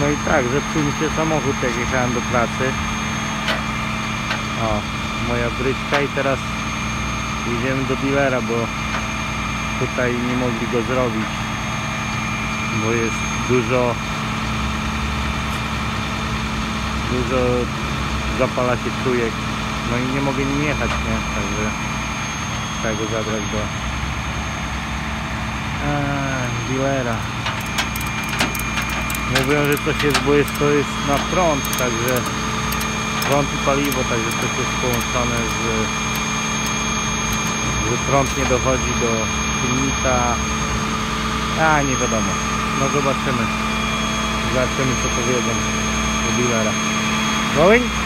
No i tak, zepsuł mi się samochód jak jechałem do pracy. O, moja bryczka i teraz jedziemy do dealera, bo tutaj nie mogli go zrobić, bo jest dużo dużo zapala się czujek. No i nie mogę nim jechać, nie? Także trzeba go zabrać do eee, dealera. Mówią, że coś jest, bo jest, to jest na prąd, także prąd i paliwo, także coś jest połączone z że prąd nie dochodzi do silnika. A nie wiadomo. No zobaczymy. Zobaczymy co powiedzą do dealera going?